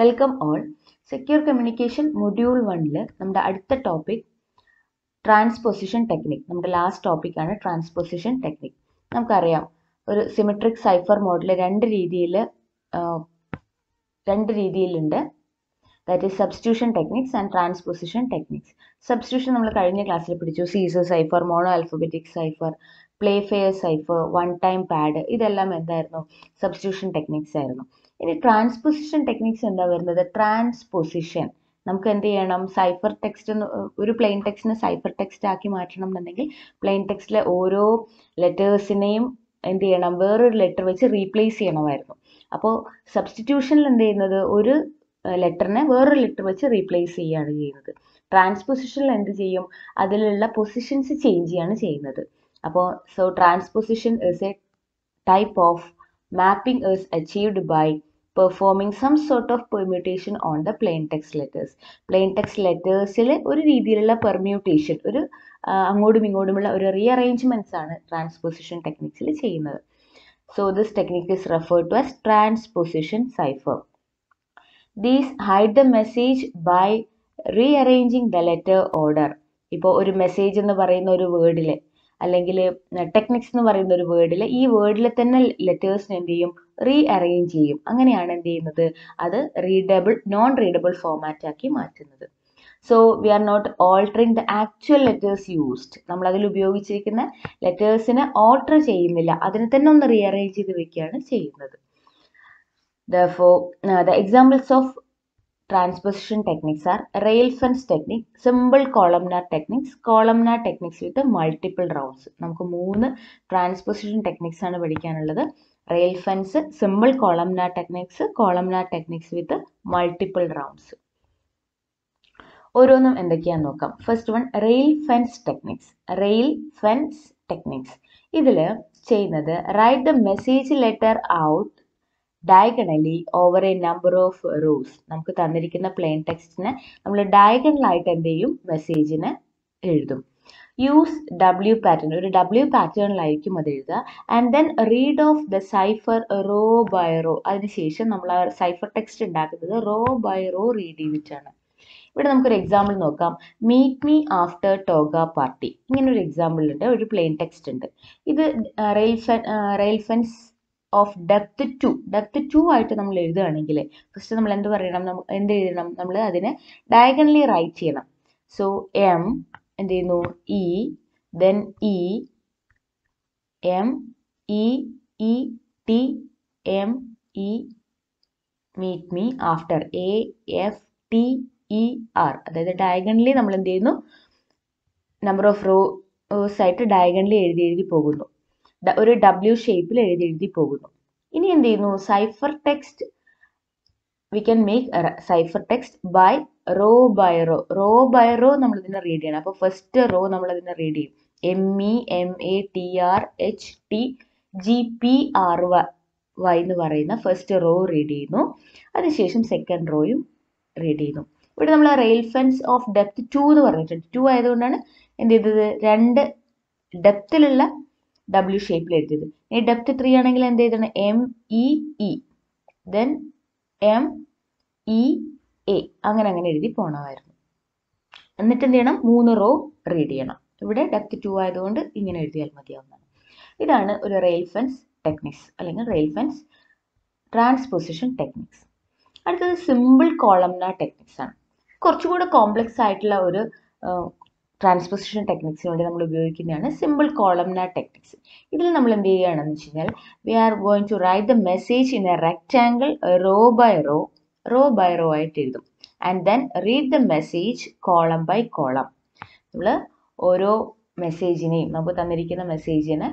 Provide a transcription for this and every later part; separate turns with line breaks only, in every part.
Welcome all secure communication module വണ്ണിൽ നമ്മുടെ അടുത്ത ടോപ്പിക് ട്രാൻസ്പൊസിഷൻ ടെക്നിക് നമ്മുടെ ലാസ്റ്റ് ടോപ്പിക്കാണ് ട്രാൻസ്പൊസിഷൻ ടെക്നിക് നമുക്കറിയാം ഒരു സിമെട്രിക് സൈഫർ മോഡൽ രണ്ട് രീതിയിൽ രണ്ട് രീതിയിലുണ്ട്. That is substitution techniques and transposition techniques substitution നമ്മൾ കഴിഞ്ഞ ക്ലാസ്സിൽ പഠിച്ചു. Caesar cipher monoalphabetic cipher Playfair cipher one time pad ഇതെല്ലാം എന്തായിരുന്നു? സബ്സ്റ്റിറ്റ്യൂഷൻ ടെക്നിക്സ് ആയിരുന്നു. ഇനി ട്രാൻസ്പൊസിഷൻ ടെക്നിക്സ് എന്താ വരുന്നത്? ട്രാൻസ്പൊസിഷൻ നമുക്ക് എന്ത് ചെയ്യണം? സൈഫർ ടെക്സ്റ്റ് ഒരു പ്ലെയിൻ ടെക്സ്റ്റിനെ സൈഫർ ടെക്സ്റ്റ് ആക്കി മാറ്റണം എന്നുണ്ടെങ്കിൽ പ്ലെയിൻ ടെക്സ്റ്റിലെ ഓരോ ലെറ്റേഴ്സിനെയും എന്ത് ചെയ്യണം? വേറൊരു ലെറ്റർ വെച്ച് റീപ്ലേസ് ചെയ്യണമായിരുന്നു. അപ്പോൾ സബ്സ്റ്റിറ്റ്യൂഷനിൽ എന്ത് ചെയ്യുന്നത്? ഒരു ലെറ്ററിനെ വേറൊരു ലെറ്റർ വെച്ച് റീപ്ലേസ് ചെയ്യുകയാണ് ചെയ്യുന്നത്. ട്രാൻസ്പൊസിഷനിൽ എന്ത് ചെയ്യും? അതിലുള്ള പൊസിഷൻസ് ചേഞ്ച് ചെയ്യാണ് ചെയ്യുന്നത്. അപ്പോൾ so transposition is a type of mapping is achieved by performing some sort of permutation on the plain text letters plain text ലെറ്റേഴ്സിൽ ഒരു രീതിയിലുള്ള പെർമ്യൂട്ടേഷൻ ഒരു അങ്ങോട്ടും ഇങ്ങോട്ടുമുള്ള ഒരു റീഅറേഞ്ച്മെന്റ്സ് ആണ് ട്രാൻസ്പോസിഷൻ ടെക്നിക്സിൽ ചെയ്യുന്നത്. So this technique is referred to as transposition cipher these hide the message by rearranging the letter order ഇപ്പോൾ ഒരു മെസ്സേജ് എന്ന് പറയുന്ന ഒരു വേർഡിൽ അല്ലെങ്കിൽ ടെക്നിക്സ് എന്ന് പറയുന്ന ഒരു വേർഡിൽ ഈ വേർഡിൽ തന്നെ ലെറ്റേഴ്സിന് എന്ത് ചെയ്യും? റീ അറേഞ്ച് ചെയ്യും. അങ്ങനെയാണ് എന്ത് ചെയ്യുന്നത്? അത് റീഡബിൾ നോൺ റീഡബിൾ ഫോമാറ്റ് ആക്കി മാറ്റുന്നത്. So we are not altering the actual letters used നമ്മൾ അതിൽ ഉപയോഗിച്ചിരിക്കുന്ന ലെറ്റേഴ്സിനെ ഓൾട്ടർ ചെയ്യുന്നില്ല. അതിനെ തന്നെ ഒന്ന് റീഅറേഞ്ച് ചെയ്ത് വെക്കുകയാണ് ചെയ്യുന്നത്. The for the examples of transposition techniques are rail fence technique, simple columnar techniques, columnar with multiple rounds. നമുക്ക് മൂന്ന് ട്രാൻസ്പോസിഷൻ ടെക്നിക്സ് ആണ് പഠിക്കാനുള്ളത്. Rail fence simple columnar techniques columnar techniques with multiple rounds ഓരോന്നും എന്തൊക്കെയാന്ന് നോക്കാം. First one rail fence techniques rail fence techniques ഇതിൽ ചെയ്യുന്നത് write the message letter out diagonally over a number of rows നമുക്ക് തന്നിരിക്കുന്ന plain ടെക്സ്റ്റിന് നമ്മൾ ഡയഗണലായിട്ട് എന്ത് ചെയ്യും? മെസ്സേജിന് എഴുതും. യൂസ് ഡബ്ല്യു പാറ്റേൺ ഒരു ഡബ്ല്യു പാറ്റേണിലായിരിക്കും അത് എഴുതുക. And then read off the cipher row by row അതിനുശേഷം നമ്മൾ ആ സൈഫർ ടെക്സ്റ്റ് ഉണ്ടാക്കുന്നത് റോ ബൈ റോ റീഡ് ചെയ്തിട്ടാണ്. ഇവിടെ നമുക്കൊരു എക്സാമ്പിൾ നോക്കാം. Meet me after toga party ഇങ്ങനെ ഒരു എക്സാമ്പിൾ ഉണ്ട്. ഒരു പ്ലെയിൻ ടെക്സ്റ്റ് ഉണ്ട്. ഇത് rail fence rail fence of depth two depth two ആയിട്ട് നമ്മൾ എഴുതുകയാണെങ്കിൽ ഫസ്റ്റ് നമ്മൾ എന്ത് പറയണം? എന്ത് എഴുതണം? നമ്മൾ അതിനെ ഡയഗണലി റൈറ്റ് ചെയ്യണം. സോ എം എന്ത് ചെയ്യുന്നു? E then E M E E T M E meet me after A F T E R അതായത് ഡയഗണലി നമ്മൾ എന്ത് ചെയ്യുന്നു? നമ്പർ ഓഫ് റോസ് ആയിട്ട് ഡയഗണലി എഴുതി എഴുതി പോകുന്നു. ഒരു ഡബ്ല്യു ഷേപ്പിൽ എഴുതി എഴുതി പോകുന്നു. ഇനി എന്ത് ചെയ്യുന്നു? Cipher text we can make cipher text by row by row row by row നമ്മൾ ഇതിനെ റീഡ് ചെയ്യണം. അപ്പോൾ ഫസ്റ്റ് റോ നമ്മൾ ഇതിനെ റീഡ് ചെയ്യും. M E M A T R H T G P R Y എന്ന് പറയുന്ന ഫസ്റ്റ് റോ റീഡ് ചെയ്യുന്നു. അതിനുശേഷം സെക്കൻഡ് റോയും റീഡ് ചെയ്യുന്നു. ഇവിടെ നമ്മൾ rail fence of depth two എന്ന് പറഞ്ഞിട്ടുണ്ട്. ടു ആയതുകൊണ്ടാണ് എന്ത് ചെയ്തത്? രണ്ട് ഡെപ്തിലുള്ള ഡബ്ല്യു ഷേപ്പിൽ എഴുതിയത് ഇനി ഡെപ്ത് ത്രീ ആണെങ്കിൽ എന്ത് എഴുതണം M E E then M E A അങ്ങനെ അങ്ങനെ എഴുതി പോകണമായിരുന്നു എന്നിട്ട് എന്ത് ചെയ്യണം? മൂന്ന് റോ റീഡ് ചെയ്യണം. ഇവിടെ ഡെപ്ത് ടു ആയതുകൊണ്ട് ഇങ്ങനെ എഴുതിയാൽ മതിയാവുന്നതാണ്. ഇതാണ് ഒരു റെയിൽഫൻസ് ടെക്നിക്സ് അല്ലെങ്കിൽ റെയിൽഫൻസ് ട്രാൻസ്പൊസിഷൻ ടെക്നിക്സ് അടുത്തത് സിമ്പിൾ കോളംന ടെക്നിക്സ് ആണ്. കുറച്ചുകൂടെ കോംപ്ലക്സ് ആയിട്ടുള്ള ഒരു ട്രാൻസ്പൊസിഷൻ ടെക്നിക്സിന് വേണ്ടി നമ്മൾ ഉപയോഗിക്കുന്നതാണ് സിമ്പിൾ കോളംനാർ ടെക്നിക്സ് ഇതിൽ നമ്മൾ എന്ത് ചെയ്യുകയാണെന്ന് വെച്ച് കഴിഞ്ഞാൽ we are going to write the message in a rectangle row by row row by row ആയിട്ട് എഴുതും. And then read the message column by column നമ്മൾ ഓരോ മെസ്സേജിനെയും നമുക്ക് തന്നിരിക്കുന്ന മെസ്സേജിനെ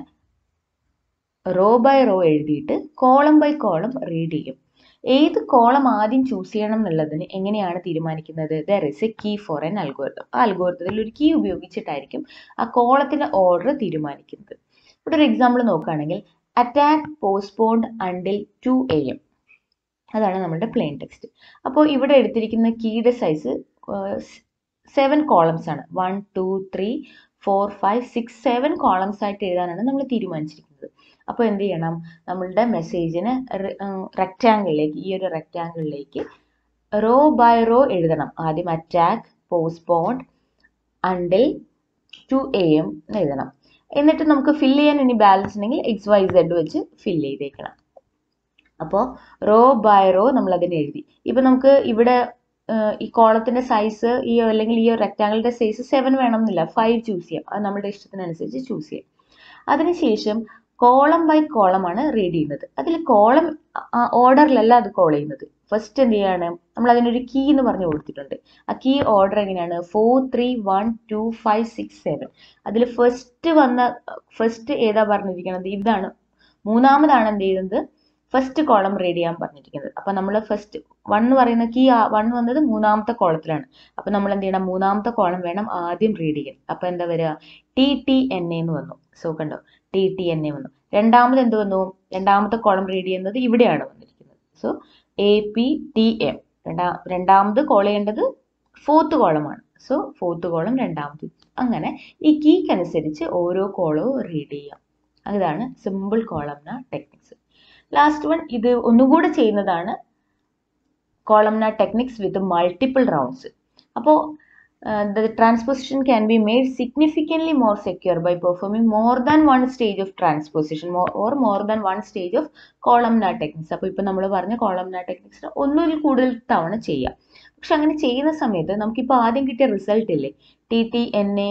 റോ ബൈ റോ എഴുതിയിട്ട് കോളം ബൈ കോളം റീഡ് ചെയ്യും. ഏത് കോളം ആദ്യം ചൂസ് ചെയ്യണം എന്നുള്ളതിന് എങ്ങനെയാണ് തീരുമാനിക്കുന്നത്? There is a key for an algorithm ആ അൽഗോരിതത്തിൽ ഒരു കീ ഉപയോഗിച്ചിട്ടായിരിക്കും ആ കോളത്തിന്റെ ഓർഡർ തീരുമാനിക്കുന്നത്. ഇവിടെ ഒരു എക്സാമ്പിൾ നോക്കുകയാണെങ്കിൽ attack postponed until two A M അതാണ് നമ്മുടെ പ്ലെയിൻ ടെക്സ്റ്റ് അപ്പോൾ ഇവിടെ എടുത്തിരിക്കുന്ന കീയുടെ സൈസ് സെവൻ കോളംസ് ആണ്. One two three four five six seven columns ആയിട്ട് എഴുതാനാണ് നമ്മൾ തീരുമാനിച്ചിരിക്കുന്നത്. അപ്പോൾ എന്ത് ചെയ്യണം? നമ്മളുടെ മെസ്സേജിന് റെക്റ്റാങ്കിളിലേക്ക് ഈ ഒരു റെക്റ്റാങ്കിളിലേക്ക് റോ ബൈ റോ എഴുതണം. ആദ്യം attack postponed until two A M എന്ന് എഴുതണം. എന്നിട്ട് നമുക്ക് ഫില്ല് ചെയ്യാൻ ഇനി ബാലൻസ് ഉണ്ടെങ്കിൽ എക്സ് വൈ സെഡ് വെച്ച് ഫില്ല് ചെയ്തേക്കണം. അപ്പോൾ റോ ബൈ റോ നമ്മൾ അതിനെ എഴുതി. ഇപ്പം നമുക്ക് ഇവിടെ ഈ കോളത്തിന്റെ സൈസ് ഈ അല്ലെങ്കിൽ ഈ റെക്റ്റാങ്കിളിന്റെ സൈസ് സെവൻ വേണം എന്നില്ല ഫൈവ് ചൂസ് ചെയ്യാം. അത് നമ്മുടെ ഇഷ്ടത്തിനനുസരിച്ച് ചൂസ് ചെയ്യാം. അതിനുശേഷം കോളം ബൈ കോളം ആണ് റീഡ് ചെയ്യുന്നത്. അതിൽ കോളം ഓർഡറിലല്ല അത് കോൾ ചെയ്യുന്നത്. ഫസ്റ്റ് എന്ത് ചെയ്യാണ്? നമ്മൾ അതിനൊരു കീ എന്ന് പറഞ്ഞു കൊടുത്തിട്ടുണ്ട്. ആ കീ ഓർഡർ എങ്ങനെയാണ്? Four three one two five six seven അതിൽ ഫസ്റ്റ് വന്ന ഫസ്റ്റ് ഏതാ പറഞ്ഞിരിക്കുന്നത് ഇതാണ്. മൂന്നാമതാണ് എന്ത് ചെയ്യുന്നത്? ഫസ്റ്റ് കോളം റീഡ് ചെയ്യാൻ പറഞ്ഞിരിക്കുന്നത്. അപ്പൊ നമ്മൾ ഫസ്റ്റ് വൺ എന്ന് പറയുന്ന കീ വൺ വന്നത് മൂന്നാമത്തെ കോളത്തിലാണ്. അപ്പൊ നമ്മൾ എന്ത് ചെയ്യണം? മൂന്നാമത്തെ കോളം വേണം ആദ്യം റീഡ് ചെയ്യാൻ. അപ്പൊ എന്താ വരിക? ടി ടി എൻ എന്ന് വന്നു. സോ കണ്ടോ? ടി ടി എൻ എ വന്നു. രണ്ടാമത് എന്ത് വന്നു? രണ്ടാമത്തെ കോളം റീഡ് ചെയ്യുന്നത് ഇവിടെയാണ് വന്നിരിക്കുന്നത്. So A P T M രണ്ടാ രണ്ടാമത് കോൾ ചെയ്യേണ്ടത് ഫോർത്ത് കോളമാണ് സോ ഫോർത്ത് കോളം രണ്ടാമത്. അങ്ങനെ ഈ കീക്ക് അനുസരിച്ച് ഓരോ കോളവും റീഡ് ചെയ്യാം. അതാണ് simple columnar techniques last one ഇത് ഒന്നുകൂടെ ചെയ്യുന്നതാണ് columnar techniques with multiple rounds അപ്പോൾ the transposition can be made significantly more secure by performing more than one stage of transposition or more than one stage of columnar techniques അപ്പോൾ ഇപ്പോൾ നമ്മൾ പറഞ്ഞ കോളംന ടെക്നിക്സിന് ഒന്നിൽ കൂടുതൽ തവണ ചെയ്യാം. പക്ഷെ അങ്ങനെ ചെയ്യുന്ന സമയത്ത് നമുക്കിപ്പോൾ ആദ്യം കിട്ടിയ റിസൾട്ട് ഇല്ലേ? T T N A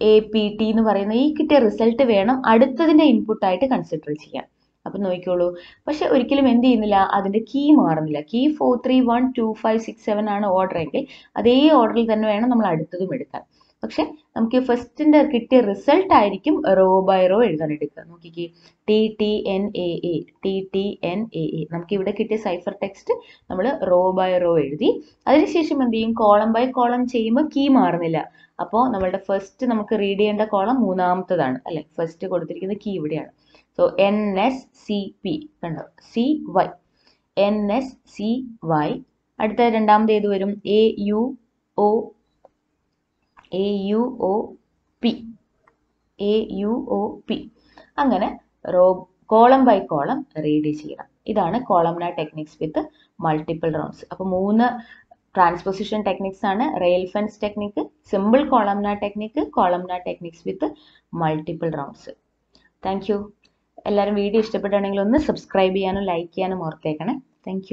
A P T എന്ന് പറയുന്ന ഈ കിട്ടിയ റിസൾട്ട് വേണം അടുത്തതിന്റെ ഇൻപുട്ടായിട്ട് കൺസിഡർ ചെയ്യാൻ. അപ്പം നോക്കിക്കോളൂ. പക്ഷെ ഒരിക്കലും എന്ത് ചെയ്യുന്നില്ല അതിന്റെ കീ മാറുന്നില്ല. Key four three one two five six seven ആണ് ഓർഡർ എങ്കിൽ അതേ ഓർഡറിൽ തന്നെ വേണം നമ്മൾ അടുത്തതും എടുക്കാൻ. പക്ഷെ നമുക്ക് ഫസ്റ്റിന്റെ കിട്ടിയ റിസൾട്ട് ആയിരിക്കും റോ ബൈ റോ എഴുതാൻ എടുക്കുക. നോക്കിക്കേ. T T N A A T T N A A നമുക്ക് ഇവിടെ കിട്ടിയ സൈഫർ ടെക്സ്റ്റ് നമ്മൾ റോ ബൈ റോ എഴുതി. അതിനുശേഷം എന്ത് ചെയ്യും? കോളം ബൈ കോളം ചെയ്യുമ്പോൾ കീ മാറുന്നില്ല. അപ്പോൾ നമ്മളുടെ ഫസ്റ്റ് നമുക്ക് റീഡ് ചെയ്യേണ്ട കോളം മൂന്നാമത്തതാണ്. അല്ലെ? ഫസ്റ്റ് കൊടുത്തിരിക്കുന്ന കീ ഇവിടെയാണ്. So N S C P കണ്ടോ? C Y N S C Y അടുത്ത രണ്ടാമത് ഏത് വരും? A U O A U O P A U O P അങ്ങനെ row column by column read ചെയ്യണം. ഇതാണ് columnar techniques with multiple rounds. അപ്പോൾ മൂന്ന് ട്രാൻസ്പോസിഷൻ ടെക്നിക്സ് ആണ്. Rail fence technique simple columnar technique columnar techniques with multiple rounds. Thank you. എല്ലാവരും video ഇഷ്ടപ്പെട്ടാണെങ്കിൽ ഒന്ന് subscribe ചെയ്യാനും ലൈക്ക് ചെയ്യാനും ഓർത്തേക്കണേ. താങ്ക്